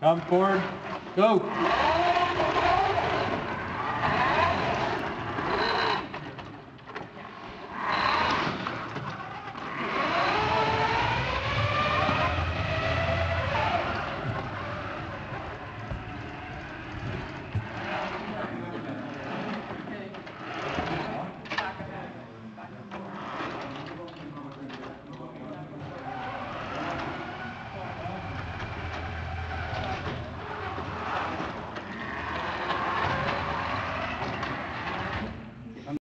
Come forward. Go.